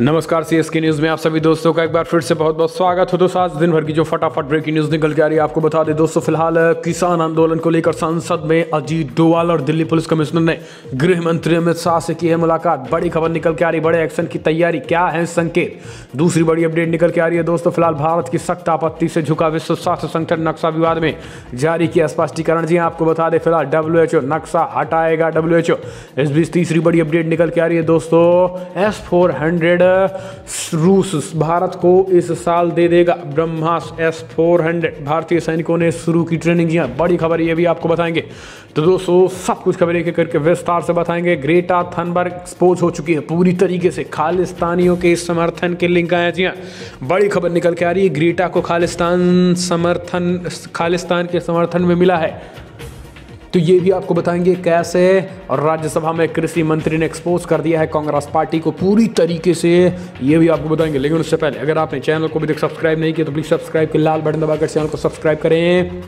नमस्कार C S के news में आप सभी दोस्तों का एक बार फिर से बहुत बहुत स्वागत हो। दोस्तों आज दिन भर की जो फटाफट ब्रेकिंग न्यूज़ निकल के आ रही है आपको बता दें दोस्तों फ़िलहाल किसान आंदोलन को लेकर संसद में अजीत डोवाल और दिल्ली पुलिस कमिश्नर ने गृह मंत्री अमित शाह से की है मुलाकात। बड़ी खबर निकल के आ रही बड़े एक्शन की तैयारी क्या है संकेत? दूसरी बड़ी अपडेट निकल के आ रही है दोस्तों फ़िलहाल भारत की सख्त आपत्ति से झुका विश्व स्वास्थ्य संगठन नक्शा विवाद में जारी किया स्पष्टीकरण। जी हाँ, आपको बता दें फ़िलहाल डब्ल्यूएचओ नक्शा हटाएगा डब्ल्यू इस बीच तीसरी बड़ी अपडेट निकल के आ रही है दोस्तों एस फोर हंड्रेड रूस भारत को इस साल दे देगा ब्रह्मास एस फोर हंड्रेड भारतीय सैनिकों ने शुरू की ट्रेनिंग हाँ बड़ी खबर ये भी आपको बताएँगे तो दोस्तों सब कुछ खबर एक करके विस्तार से बताएँगे ग्रेटा थनबर्ग एक्सपोज हो चुकी है पूरी तरीके से खालिस्तानियों के समर्थन के लिंक आए जी हाँ बड़ी खबर निकल के आ रही है ग्रेटा को खालिस्तान समर्थन खालिस्तान के समर्थन में मिला है तो ये भी आपको बताएँगे कैसे और राज्यसभा में कृषि मंत्री ने एक्सपोज कर दिया है कांग्रेस पार्टी को पूरी तरीके से। ये भी आपको बताएँगे। लेकिन उससे पहले, अगर आपने चैनल को भी तक सब्सक्राइब नहीं किया तो प्लीज़ सब्सक्राइब के लाल बटन दबाकर चैनल को सब्सक्राइब करें।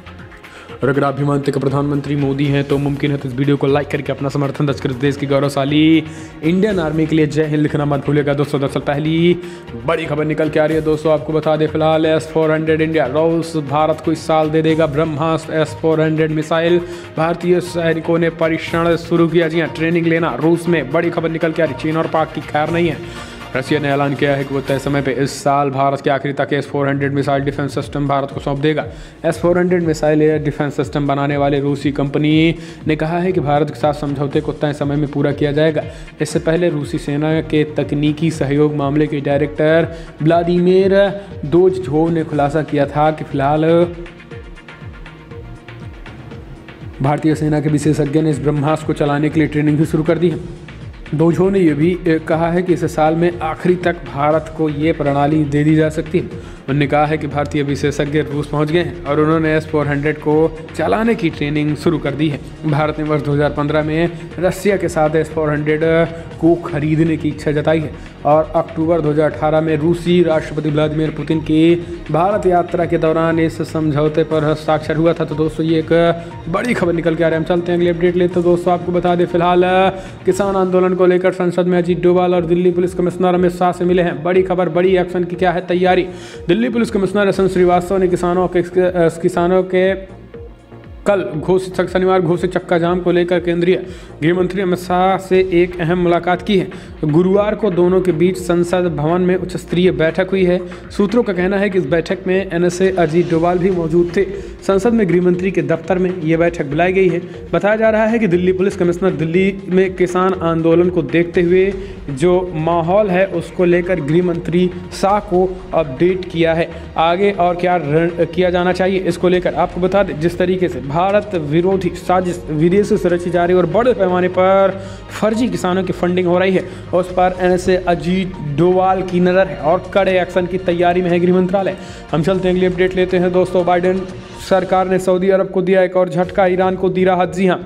और अगर आप भी मानते कि प्रधानमंत्री मोदी हैं तो मुमकिन है तो इस वीडियो को लाइक करके अपना समर्थन दर्ज कर देश की गौरवशाली इंडियन आर्मी के लिए जय हिंद लिखना मत भूलिएगा। दोस्तों, दरअसल पहली बड़ी खबर निकल के आ रही है। दोस्तों, आपको बता दें, फ़िलहाल एस फोर हंड्रेड इंडिया रोल्स भारत को इस साल दे देगा ब्रह्मास्त्र एस फोर हंड्रेड मिसाइल। भारतीय सैनिकों ने परीक्षण शुरू किया। जी हाँ ट्रेनिंग लेना रूस में बड़ी खबर निकल के आ रही। चीन और पाक की खैर नहीं है। रशिया ने ऐलान किया है कि वो तय समय पर इस साल भारत के आखिरी तक S four hundred missile defence system Bharat को सौंप देगा। S four hundred missile air defence system बनाने वाले रूसी कंपनी ने कहा है कि भारत के साथ समझौते को तय समय में पूरा किया जाएगा। इससे पहले रूसी सेना के तकनीकी सहयोग मामले के डायरेक्टर व्लादिमिर दोजझोव ने खुलासा किया था कि फ़िलहाल भारतीय सेना के विशेषज्ञ ने इस ब्रह्मास्त्र को चलाने के लिए ट्रेनिंग भी शुरू कर दी है। दोजो ने यह भी कहा है कि इस साल में आखिरी तक भारत को ये प्रणाली दे दी जा सकती है। उन्होंने कहा है कि भारतीय विशेषज्ञ रूस पहुँच गए हैं और उन्होंने एस फोर हंड्रेड को चलाने की ट्रेनिंग शुरू कर दी है। भारत ने वर्ष 2015 में रशिया के साथ एस फोर हंड्रेड को खरीदने की इच्छा जताई है और अक्टूबर 2018 में रूसी राष्ट्रपति व्लादिमीर पुतिन की भारत यात्रा के दौरान इस समझौते पर हस्ताक्षर हुआ था। तो दोस्तों, ये एक बड़ी खबर निकल के आ रही है। हम चलते हैं अगले अपडेट लेते तो दोस्तों, आपको बता दें, फ़िलहाल किसान आंदोलन को लेकर संसद में अजीत डोभाल और दिल्ली पुलिस कमिश्नर अमित शाह से मिले हैं। बड़ी खबर, बड़ी एक्शन की क्या है तैयारी? Delhi police commissioner S N Shrivastava ने किसानों के किसानों के कल घोषित शनिवार घोषित चक्का जाम को लेकर केंद्रीय गृह मंत्री अमित शाह से एक अहम मुलाकात की है। गुरुवार को दोनों के बीच संसद भवन में उच्च स्तरीय बैठक हुई है। सूत्रों का कहना है कि इस बैठक में एनएसए अजीत डोवाल भी मौजूद थे। संसद में गृह मंत्री के दफ्तर में ये बैठक बुलाई गई है। बताया जा रहा है कि दिल्ली पुलिस कमिश्नर दिल्ली में किसान आंदोलन को देखते हुए जो माहौल है, उसको लेकर गृह मंत्री शाह को अपडेट किया है। आगे और क्या किया जाना चाहिए, इसको लेकर आपको बता दें, जिस तरीके से भारत विरोधी साजिश विदेशों से रची जा रही है और बड़े पैमाने पर फर्जी किसानों की फंडिंग हो रही है। उस पर एनएसए अजीत डोवाल की नज़र है और कड़े एक्शन की तैयारी में है गृह मंत्रालय। हम चलते हैं, अगली अपडेट लेते हैं। दोस्तों, बाइडेन सरकार ने सऊदी अरब को दिया एक और झटका, ईरान को दी राहत। जी हाँ।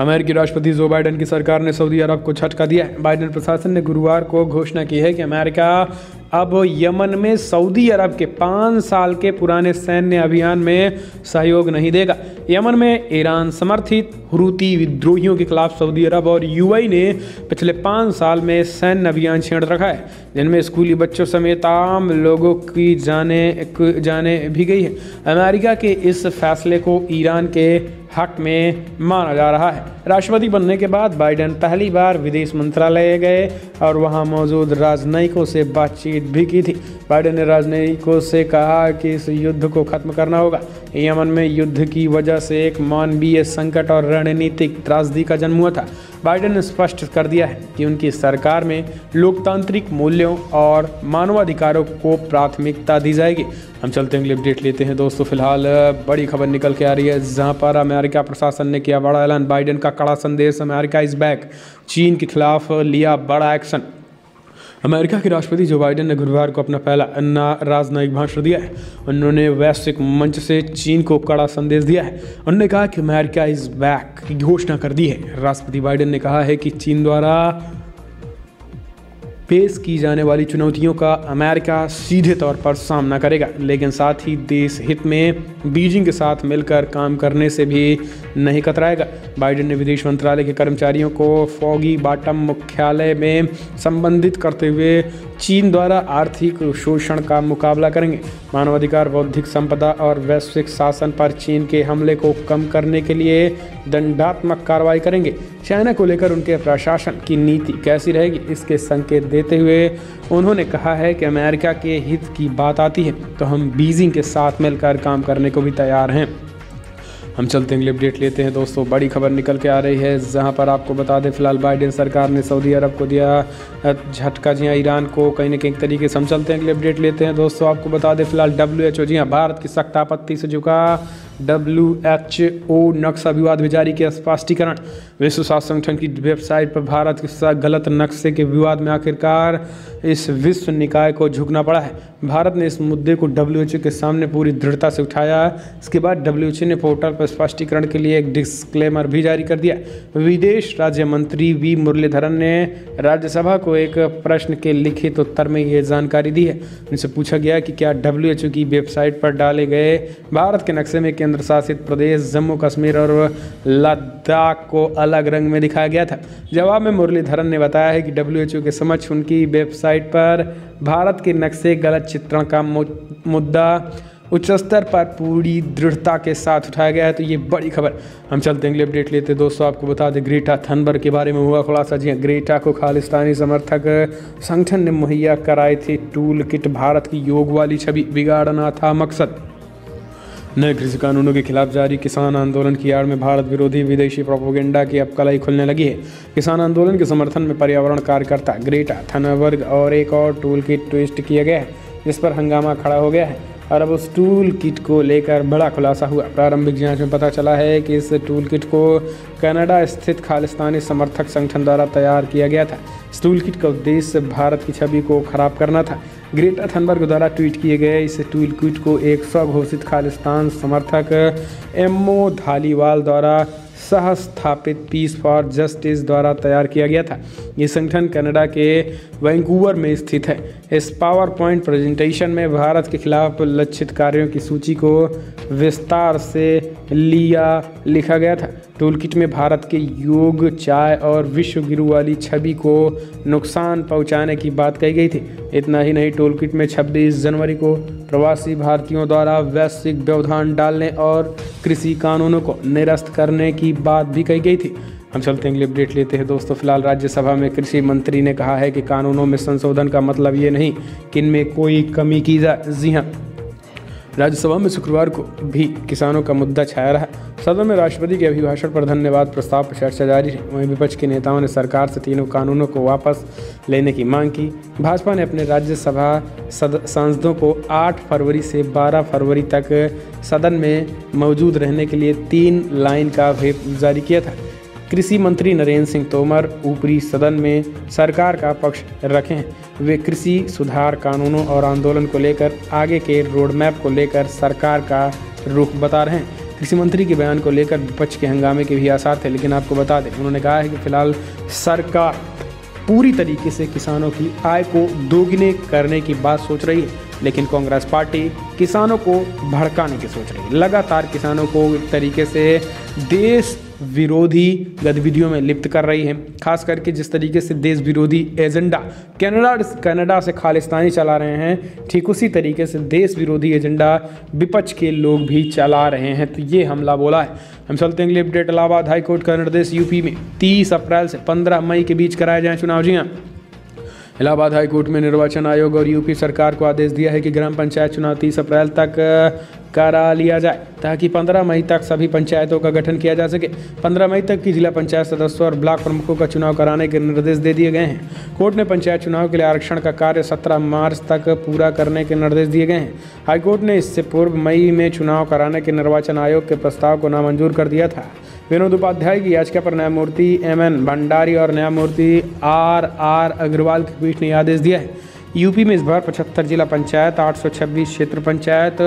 अमेरिकी राष्ट्रपति जो बाइडेन की सरकार ने सऊदी अरब को झटका दिया है। बाइडेन प्रशासन ने गुरुवार को घोषणा की है कि अमेरिका अब यमन में सऊदी अरब के पाँच साल के पुराने सैन्य अभियान में सहयोग नहीं देगा। यमन में ईरान समर्थित हुरूती विद्रोहियों के खिलाफ सऊदी अरब और यूएई ने पिछले पाँच साल में सैन्य अभियान छेड़ रखा है। जिनमें स्कूली बच्चों समेत आम लोगों की जाने जाने भी गई है। अमेरिका के इस फैसले को ईरान के हक में माना जा रहा है। राष्ट्रपति बनने के बाद बाइडेन पहली बार विदेश मंत्रालय गए और वहाँ मौजूद राजनयिकों से बातचीत भी की थी। बाइडेन ने राजनयिकों से कहा कि इस युद्ध को खत्म करना होगा। यमन में युद्ध की वजह से एक मानवीय संकट और रणनीतिक त्रासदी का जन्म हुआ था। बाइडेन ने स्पष्ट कर दिया है कि उनकी सरकार में लोकतांत्रिक मूल्यों और मानवाधिकारों को प्राथमिकता दी जाएगी। हम चलते हैं, अगले अपडेट लेते हैं दोस्तों। फ़िलहाल, बड़ी खबर निकल के आ रही है। जहाँ पर अमेरिका प्रशासन ने किया बड़ा ऐलान। बाइडेन का कड़ा संदेश, अमेरिका इज़ बैक चीन के खिलाफ लिया बड़ा एक्शन। अमेरिका के राष्ट्रपति जो बाइडेन ने गुरुवार को अपना पहला राजनयिक भाषण दिया है। उन्होंने वैश्विक मंच से चीन को कड़ा संदेश दिया है। उन्होंने कहा कि अमेरिका इज़ बैक की घोषणा कर दी है। राष्ट्रपति बाइडेन ने कहा है कि चीन द्वारा पेश की जाने वाली चुनौतियों का अमेरिका सीधे तौर पर सामना करेगा, लेकिन साथ ही देश हित में बीजिंग के साथ मिलकर काम करने से भी नहीं कतराएगा। बाइडेन ने विदेश मंत्रालय के कर्मचारियों को फॉगी बाटम मुख्यालय में संबंधित करते हुए चीन द्वारा आर्थिक शोषण का मुकाबला करेंगे। मानवाधिकार, बौद्धिक संपदा और वैश्विक शासन पर चीन के हमले को कम करने के लिए दंडात्मक कार्रवाई करेंगे। चाइना को लेकर उनके प्रशासन की नीति कैसी रहेगी, इसके संकेत देते हुए उन्होंने कहा है कि अमेरिका के हित की बात आती है तो हम बीजिंग के साथ मिलकर काम करने को भी तैयार हैं। हम चलते अगले अपडेट लेते हैं। दोस्तों, बड़ी खबर निकल के आ रही है, जहाँ पर आपको बता दें, फ़िलहाल बाइडेन सरकार ने सऊदी अरब को दिया झटका, जी ईरान को कहीं ना कहीं तरीके से हम चलते हैं। अगले अपडेट लेते हैं। दोस्तों, आपको बता दें, फ़िलहाल डब्ल्यू जी हाँ भारत की सख्त आपत्ति से झुका डब्ल्यू एच ओ नक्शा विवाद में जारी किया स्पष्टीकरण। विश्व स्वास्थ्य संगठन की वेबसाइट पर भारत के साथ गलत नक्शे के विवाद में आखिरकार इस विश्व निकाय को झुकना पड़ा है। भारत ने इस मुद्दे को डब्ल्यूएचओ के सामने पूरी दृढ़ता से उठाया। इसके बाद डब्ल्यू ने पोर्टल पर स्पष्टीकरण के लिए एक डिस्क्लेमर भी जारी कर दिया। विदेश राज्य मंत्री वी मुरलीधरन ने राज्यसभा को एक प्रश्न के लिखित उत्तर में ये जानकारी दी है। उनसे पूछा गया कि क्या डब्ल्यूएचओ की वेबसाइट पर डाले गए भारत के नक्शे में केंद्र शासित प्रदेश जम्मू कश्मीर और लद्दाख को अलग रंग में दिखाया गया था। जवाब में मुरलीधरन ने बताया है कि डब्ल्यू के समक्ष उनकी वेबसाइट पर भारत के नक्शे, गलत चित्रण का मुद्दा, उच्च स्तर पर पूरी दृढ़ता के साथ उठाया गया है। तो ये बड़ी खबर। हम चलते हैं अपडेट लेते दोस्तों, आपको बता दें, ग्रेटा थनबर के बारे में हुआ खुलासा। जी हाँ ग्रेटा को खालिस्तानी समर्थक संगठन ने मुहैया कराए थे टूल किट भारत की योग वाली छवि, बिगाड़ना था मकसद। नए कृषि कानूनों के खिलाफ जारी किसान आंदोलन की आड़ में भारत विरोधी विदेशी प्रोपोगेंडा की अब कलाई खुलने लगी है। किसान आंदोलन के समर्थन में पर्यावरण कार्यकर्ता ग्रेटा थनवर्ग और एक और टूल किट ट्विस्ट किया गया है, जिस पर हंगामा खड़ा हो गया है। और अब उस टूल किट को लेकर बड़ा खुलासा हुआ। प्रारंभिक जाँच में पता चला है कि इस टूल किट को कनाडा स्थित खालिस्तानी समर्थक संगठन द्वारा तैयार किया गया था। इस टूल किट का उद्देश्य भारत की छवि को खराब करना था। ग्रेटा थनबर्ग द्वारा ट्वीट किए गए। इस ट्वीट को एक स्वघोषित खालिस्तान समर्थक एमओ धालीवाल द्वारा सह स्थापित पीस फॉर जस्टिस द्वारा तैयार किया गया था। ये संगठन कनाडा के वैंकूवर में स्थित है। इस पावर पॉइंट प्रेजेंटेशन में भारत के खिलाफ लक्षित कार्यों की सूची को विस्तार से लिया, लिखा गया था। टूल किट में भारत के योग, चाय और विश्व गुरु वाली छवि को नुकसान पहुँचाने की बात कही गई थी। इतना ही नहीं टूल किट में 26 जनवरी को प्रवासी भारतीयों द्वारा वैश्विक व्यवधान डालने और कृषि कानूनों को निरस्त करने की बात भी कही गई थी। हम चलते हैं अपडेट लेते हैं। दोस्तों, फ़िलहाल राज्यसभा में कृषि मंत्री ने कहा है कि कानूनों में संशोधन का मतलब ये नहीं कि इनमें कोई कमी की जाए जी हाँ। राज्यसभा में शुक्रवार को भी किसानों का मुद्दा छाया रहा। सदन में राष्ट्रपति के अभिभाषण पर धन्यवाद प्रस्ताव पर चर्चा जारी है वहीं विपक्ष के नेताओं ने सरकार से तीनों कानूनों को वापस लेने की मांग की। भाजपा ने अपने राज्यसभा सांसदों को 8 फरवरी से 12 फरवरी तक सदन में मौजूद रहने के लिए तीन लाइन का व्हिप जारी किया था। कृषि मंत्री नरेंद्र सिंह तोमर ऊपरी सदन में सरकार का पक्ष रखे। वे कृषि सुधार कानूनों और आंदोलन को लेकर आगे के रोडमैप को लेकर सरकार का रुख बता रहे हैं। कृषि मंत्री के बयान को लेकर विपक्ष के हंगामे के भी आसार थे, लेकिन आपको बता दें, उन्होंने कहा है कि फ़िलहाल सरकार पूरी तरीके से किसानों की आय को दोगुने करने की बात सोच रही है, लेकिन कांग्रेस पार्टी किसानों को भड़काने की सोच रही है। लगातार किसानों को एक तरीके से देश विरोधी गतिविधियों में लिप्त कर रही है। खास करके जिस तरीके से देश विरोधी एजेंडा कनाडा कनाडा से खालिस्तानी चला रहे हैं, ठीक उसी तरीके से देश विरोधी एजेंडा विपक्ष के लोग भी चला रहे हैं। तो ये हमला बोला है। हम चलते हैं अपडेट। इलाहाबाद हाईकोर्ट का निर्देश यूपी में तीस अप्रैल से पंद्रह मई के बीच कराए जाए चुनाव। जी हाँ। इलाहाबाद हाईकोर्ट में निर्वाचन आयोग और यूपी सरकार को आदेश दिया है कि ग्राम पंचायत चुनाव तीस अप्रैल तक करा लिया जाए, ताकि 15 मई तक सभी पंचायतों का गठन किया जा सके। 15 मई तक की जिला पंचायत सदस्यों और ब्लॉक प्रमुखों का चुनाव कराने के निर्देश दे दिए गए हैं। कोर्ट ने पंचायत चुनाव के लिए आरक्षण का कार्य 17 मार्च तक पूरा करने के निर्देश दिए गए हैं। हाईकोर्ट ने इससे पूर्व मई में चुनाव कराने के निर्वाचन आयोग के प्रस्ताव को नामंजूर कर दिया था। विनोद उपाध्याय की याचिका पर न्यायमूर्ति एम एन भंडारी और न्यायमूर्ति आर आर अग्रवाल की पीठ ने आदेश दिया है। यूपी में इस बार पचहत्तर जिला पंचायत 826 क्षेत्र पंचायत,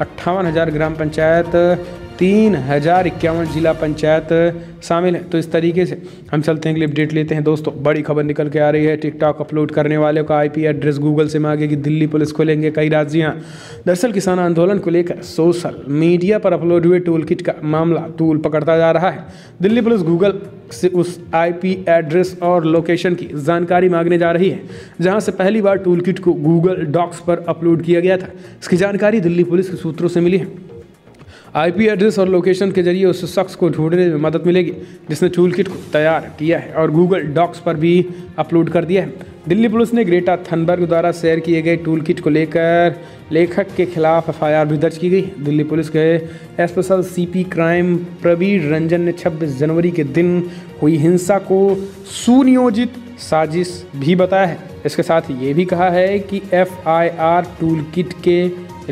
अट्ठावन हज़ार ग्राम पंचायत तीन हज़ार इक्यावन जिला पंचायत शामिल है। तो इस तरीके से हम चलते हैं, अगले अपडेट लेते हैं। दोस्तों, बड़ी खबर निकल के आ रही है। टिकटॉक अपलोड करने वाले का आईपी एड्रेस गूगल से मांगेगी। दिल्ली पुलिस खोलेंगे कई राज्य। दरअसल किसान आंदोलन को लेकर सोशल मीडिया पर अपलोड हुए टूल किट का मामला टूल पकड़ता जा रहा है। दिल्ली पुलिस गूगल से उस आईपी एड्रेस और लोकेशन की जानकारी मांगने जा रही है, जहाँ से पहली बार टूल किट को गूगल डॉक्स पर अपलोड किया गया था। इसकी जानकारी दिल्ली पुलिस के सूत्रों से मिली है। आईपी एड्रेस और लोकेशन के ज़रिए उस शख्स को ढूँढने में मदद मिलेगी, जिसने टूल किट तैयार किया है और गूगल डॉक्स पर भी अपलोड कर दिया है। दिल्ली पुलिस ने ग्रेटा थनबर्ग द्वारा शेयर किए गए टूल किट को लेकर लेखक के खिलाफ एफआईआर भी दर्ज की गई। दिल्ली पुलिस के special CP crime Praveen Ranjan ने 26 जनवरी के दिन हुई हिंसा को सुनियोजित साजिश भी बताया है। इसके साथ ये भी कहा है कि एफआईआर टूल किट के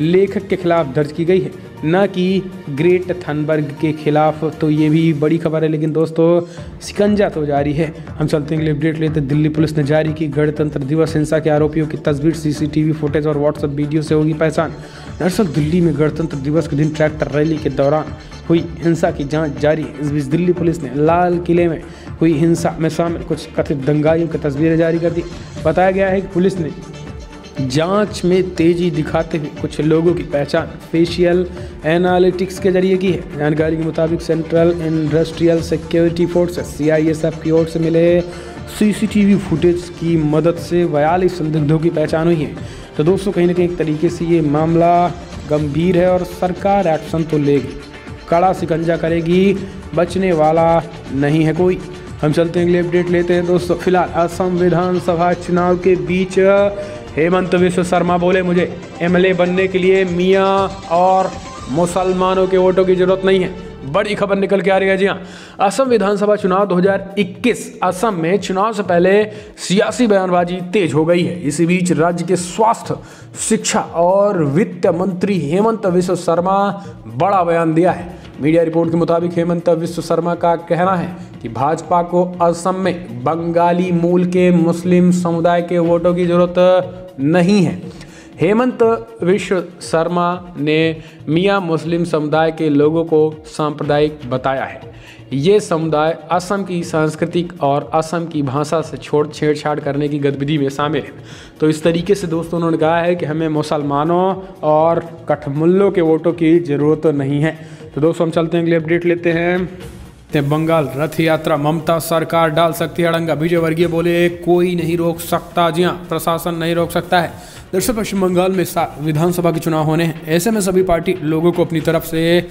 लेखक के खिलाफ दर्ज की गई है। न कि ग्रेट थनबर्ग के खिलाफ तो ये भी बड़ी खबर है। लेकिन दोस्तों, सिकंजा तो जारी है। हम चलते हैं अपडेट लेते दिल्ली पुलिस ने जारी की गणतंत्र दिवस। हिंसा के आरोपियों की तस्वीर, सीसीटीवी फुटेज और व्हाट्सएप वीडियो से होगी पहचान। दरअसल, दिल्ली में गणतंत्र दिवस के दिन ट्रैक्टर रैली के दौरान हुई हिंसा की जाँच जारी। इस बीच दिल्ली पुलिस ने लाल किले में हुई हिंसा में शामिल कुछ कथित दंगाइयों की तस्वीरें जारी कर दी। बताया गया है कि पुलिस ने जाँच में तेज़ी दिखाते हुए कुछ लोगों की पहचान फेशियल एनालिटिक्स के ज़रिए की है। जानकारी के मुताबिक central industrial security force CISF की ओर से मिले सीसीटीवी फुटेज की मदद से बयालीस संदिग्धों की पहचान हुई है। तो दोस्तों, कहीं ना कहीं एक तरीके से ये मामला गंभीर है और सरकार एक्शन तो लेगी। कड़ा सिकंजा करेगी, बचने वाला नहीं है कोई। हम चलते हैं, अगले अपडेट लेते हैं दोस्तों। फ़िलहाल असम विधानसभा चुनाव के बीच हेमंत विश्व शर्मा बोले, मुझे एमएलए बनने के लिए मियाँ और मुसलमानों के वोटों की ज़रूरत नहीं है। बड़ी खबर निकल के आ रही है जी हाँ। असम विधानसभा चुनाव 2021 असम में चुनाव से पहले सियासी बयानबाजी तेज हो गई है। इसी बीच राज्य के स्वास्थ्य, शिक्षा और वित्त मंत्री हेमंत विश्व शर्मा बड़ा बयान दिया है। मीडिया रिपोर्ट के मुताबिक हेमंत विश्व शर्मा का कहना है कि भाजपा को असम में बंगाली मूल के मुस्लिम समुदाय के वोटों की ज़रूरत नहीं है। हेमंत विश्व शर्मा ने मियाँ मुस्लिम समुदाय के लोगों को सांप्रदायिक बताया है। ये समुदाय असम की सांस्कृतिक और असम की भाषा से छोड़ छेड़छाड़ करने की गतिविधि में शामिल है। तो इस तरीके से दोस्तों उन्होंने कहा है कि हमें मुसलमानों और कठमुल्लों के वोटों की ज़रूरत नहीं है। तो दोस्तों, हम चलते हैं, अगले अपडेट लेते हैं। बंगाल रथ यात्रा, ममता सरकार डाल सकती है अड़ंगा। विजय वर्गीय बोले, कोई नहीं रोक सकता। जी हाँ प्रशासन नहीं रोक सकता है। दरअसल पश्चिम बंगाल में विधानसभा के चुनाव होने हैं। ऐसे में सभी पार्टी लोगों को अपनी तरफ़ से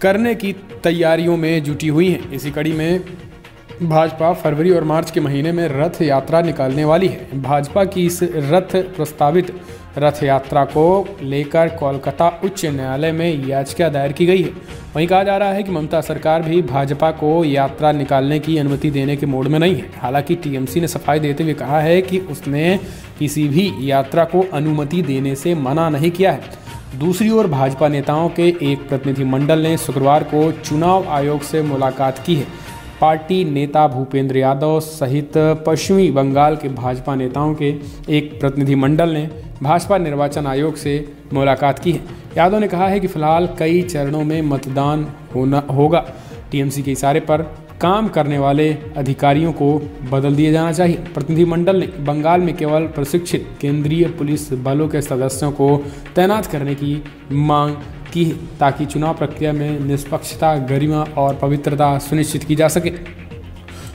करने की तैयारियों में जुटी हुई हैं। इसी कड़ी में भाजपा फरवरी और मार्च के महीने में रथ यात्रा निकालने वाली है। भाजपा की इस रथ प्रस्तावित रथ यात्रा को लेकर कोलकाता उच्च न्यायालय में याचिका दायर की गई है। वहीं कहा जा रहा है कि ममता सरकार भी भाजपा को यात्रा निकालने की अनुमति देने के मोड में नहीं है। हालाँकि टीएमसी ने सफ़ाई देते हुए कहा है कि उसने किसी भी यात्रा को अनुमति देने से मना नहीं किया है। दूसरी ओर भाजपा नेताओं के एक प्रतिनिधिमंडल ने शुक्रवार को चुनाव आयोग से मुलाकात की है। पार्टी नेता भूपेंद्र यादव सहित पश्चिमी बंगाल के भाजपा नेताओं के एक प्रतिनिधिमंडल ने भाजपा निर्वाचन आयोग से मुलाकात की है। यादव ने कहा है कि फ़िलहाल कई चरणों में मतदान होना, होगा। टीएमसी के इशारे पर काम करने वाले अधिकारियों को बदल दिया जाना चाहिए। प्रतिनिधिमंडल ने बंगाल में केवल प्रशिक्षित केंद्रीय पुलिस बलों के सदस्यों को तैनात करने की मांग की ताकि चुनाव प्रक्रिया में निष्पक्षता, गरिमा और पवित्रता सुनिश्चित की जा सके।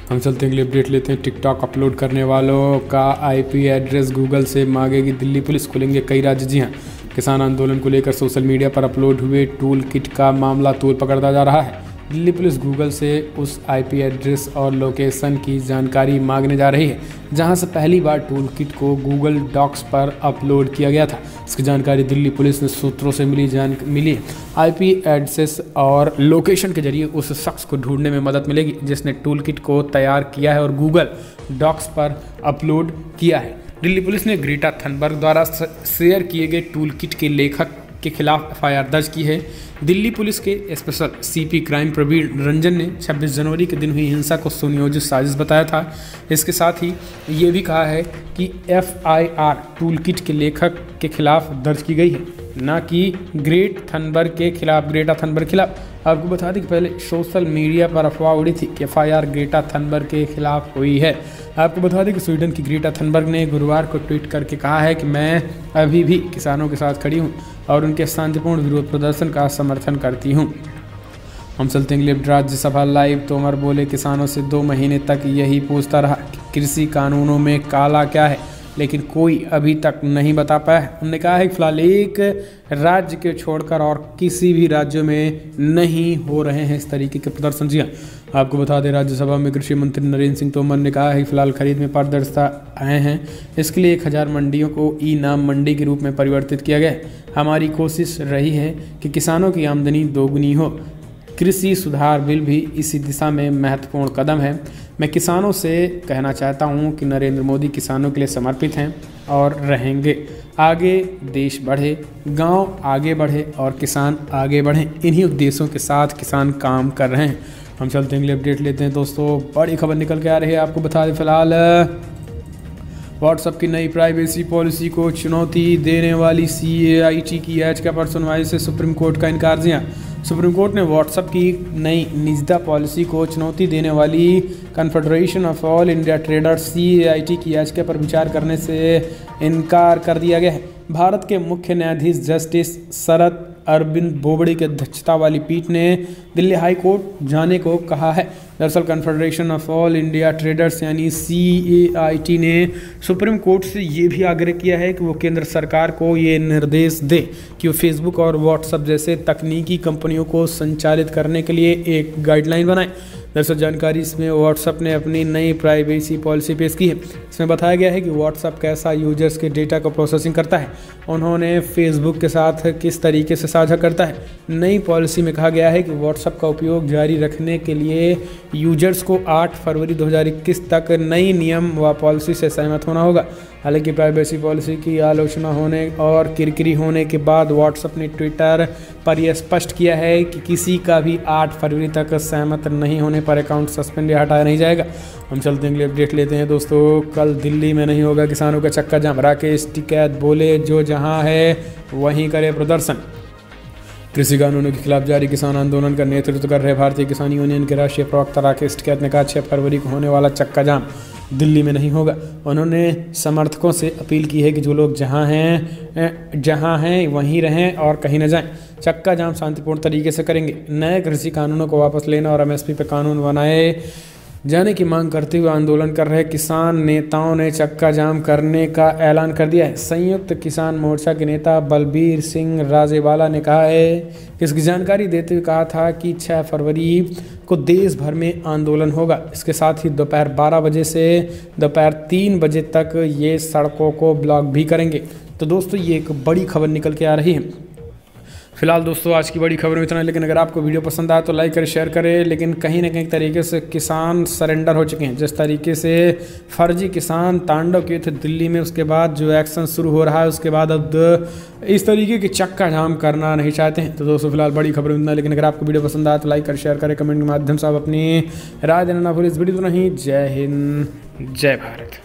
हम चलते हैं अपडेट लेते हैं। टिकटॉक अपलोड करने वालों का आईपी एड्रेस गूगल से मांगेगी। दिल्ली पुलिस खुलेंगे कई राज्य। जी हाँ किसान आंदोलन को लेकर सोशल मीडिया पर अपलोड हुए टूल किट का मामला तोल पकड़ता जा रहा है। दिल्ली पुलिस गूगल से उस आईपी एड्रेस और लोकेशन की जानकारी मांगने जा रही है, जहाँ से पहली बार टूल किट को गूगल डॉक्स पर अपलोड किया गया था। इसकी जानकारी दिल्ली पुलिस ने सूत्रों से मिली जान, मिली आईपी एड्रेस और लोकेशन के ज़रिए उस शख्स को ढूँढने में मदद मिलेगी, जिसने टूल किट को तैयार किया है और गूगल डॉक्स पर अपलोड किया है। दिल्ली पुलिस ने ग्रीटा थनबर्ग द्वारा शेयर किए गए टूल किट के लेखक के खिलाफ एफआईआर दर्ज की है। दिल्ली पुलिस के special CP crime Praveen Ranjan ने 26 जनवरी के दिन हुई हिंसा को सुनियोजित साजिश बताया था। इसके साथ ही ये भी कहा है कि एफआईआर टूल किट के लेखक के खिलाफ दर्ज की गई है। ना कि ग्रेट थनबर्ग के खिलाफ ग्रेटा थनबर्ग के खिलाफ। आपको बता दें कि पहले सोशल मीडिया पर अफवाह उड़ी थी कि एफ़ ग्रेटा थनबर्ग के खिलाफ हुई है। आपको बता दें कि स्वीडन की ग्रेटा थनबर्ग ने गुरुवार को ट्वीट करके कहा है कि मैं अभी भी किसानों के साथ खड़ी हूँ और उनके शांतिपूर्ण विरोध प्रदर्शन का समर्थन करती हूँ। हम चलते हैं लिप्ट राज्यसभा लाइव तोमर बोले, किसानों से दो महीने तक यही पूछता रहा कि कृषि कानूनों में काला क्या है? लेकिन कोई अभी तक नहीं बता पाया उन्होंने कहा है फ़िलहाल एक राज्य के छोड़कर और किसी भी राज्य में नहीं हो रहे हैं इस तरीके के प्रदर्शन। जी हाँ आपको बता दें, राज्यसभा में कृषि मंत्री नरेंद्र सिंह तोमर ने कहा है फ़िलहाल खरीद में पारदर्शिता आए हैं। इसके लिए एक हज़ार मंडियों को ई नाम मंडी के रूप में परिवर्तित किया गया हमारी कोशिश रही है कि किसानों की आमदनी दोगुनी हो। कृषि सुधार बिल भी इसी दिशा में महत्वपूर्ण कदम है। मैं किसानों से कहना चाहता हूँ कि नरेंद्र मोदी किसानों के लिए समर्पित हैं और रहेंगे। आगे देश बढ़े, गाँव आगे बढ़े और किसान आगे बढ़ें। इन्हीं उद्देश्यों के साथ किसान काम कर रहे हैं। हम चलते हैं अपडेट लेते हैं। दोस्तों, बड़ी खबर निकल के आ रही है, आपको बता दें फ़िलहाल। व्हाट्सअप की नई प्राइवेसी पॉलिसी को चुनौती देने वाली सीएआईटी की याचिका पर सुनवाई से सुप्रीम कोर्ट का इनकार दिया सुप्रीम कोर्ट ने व्हाट्सएप की नई निजदा पॉलिसी को चुनौती देने वाली confederation of all India traders CAIT की याचिका पर विचार करने से इनकार कर दिया गया है। भारत के मुख्य न्यायाधीश जस्टिस शरद अरविंद बोबड़े की अध्यक्षता वाली पीठ ने दिल्ली हाई कोर्ट जाने को कहा है। दरअसल confederation of all India traders यानी सी ए आई टी ने सुप्रीम कोर्ट से ये भी आग्रह किया है कि वो केंद्र सरकार को ये निर्देश दे कि वो फेसबुक और व्हाट्सअप जैसे तकनीकी कंपनियों को संचालित करने के लिए एक गाइडलाइन बनाए। दरअसल जानकारी इसमें व्हाट्सअप ने अपनी नई प्राइवेसी पॉलिसी पेश की है। इसमें बताया गया है कि व्हाट्सअप कैसा यूज़र्स के डेटा को प्रोसेसिंग करता है, उन्होंने फेसबुक के साथ किस तरीके से साझा करता है। नई पॉलिसी में कहा गया है कि व्हाट्सअप का उपयोग जारी रखने के लिए यूज़र्स को 8 फरवरी 2021 तक नई नियम व पॉलिसी से सहमत होना होगा। हालाँकि प्राइवेसी पॉलिसी की आलोचना होने और किरकिरी होने के बाद व्हाट्सएप ने ट्विटर पर यह स्पष्ट किया है कि किसी का भी 8 फरवरी तक सहमत नहीं होने पर अकाउंट सस्पेंड या हटाया नहीं जाएगा। हम चलते हैं अपडेट लेते हैं। दोस्तों, कल दिल्ली में नहीं होगा किसानों का चक्का जाम। राकेश टिकैत बोले, जो जहाँ है, वहीं करे प्रदर्शन। कृषि कानूनों के खिलाफ जारी किसान आंदोलन का नेतृत्व कर रहे भारतीय किसान यूनियन के राष्ट्रीय प्रवक्ता राकेश टिकैत ने कहा छः फरवरी को होने वाला चक्का जाम। दिल्ली में नहीं होगा। उन्होंने समर्थकों से अपील की है कि जो लोग जहाँ हैं जहाँ हैं, वहीं रहें और कहीं ना जाएँ। चक्का जाम शांतिपूर्ण तरीके से करेंगे। नए कृषि कानूनों को वापस लेना और एमएसपी पर कानून बनाए जाने की मांग करते हुए आंदोलन कर रहे किसान नेताओं ने चक्का जाम करने का ऐलान कर दिया है। संयुक्त किसान मोर्चा के नेता बलबीर सिंह राजेवाला ने कहा है इसकी जानकारी देते हुए कहा था कि 6 फरवरी को देश भर में आंदोलन होगा। इसके साथ ही दोपहर 12 बजे से दोपहर 3 बजे तक ये सड़कों को ब्लॉक भी करेंगे। तो दोस्तों, ये एक बड़ी खबर निकल के आ रही है। फ़िलहाल दोस्तों, आज की बड़ी खबर में इतना, लेकिन अगर आपको वीडियो पसंद आए तो लाइक करें शेयर करें, लेकिन कहीं ना कहीं तरीके से किसान सरेंडर हो चुके हैं। जिस तरीके से फर्जी किसान तांडव किए थे दिल्ली में, उसके बाद जो एक्शन शुरू हो रहा है, उसके बाद अब इस तरीके की चक्का जाम करना नहीं चाहते हैं। तो दोस्तों, फ़िलहाल बड़ी खबर मिलना लेकिन अगर आपको वीडियो पसंद आए तो लाइक कर शेयर करें कमेंट के माध्यम से आप अपनी राय देना ना भूलें। इस वीडियो तो नहीं जय हिंद, जय भारत।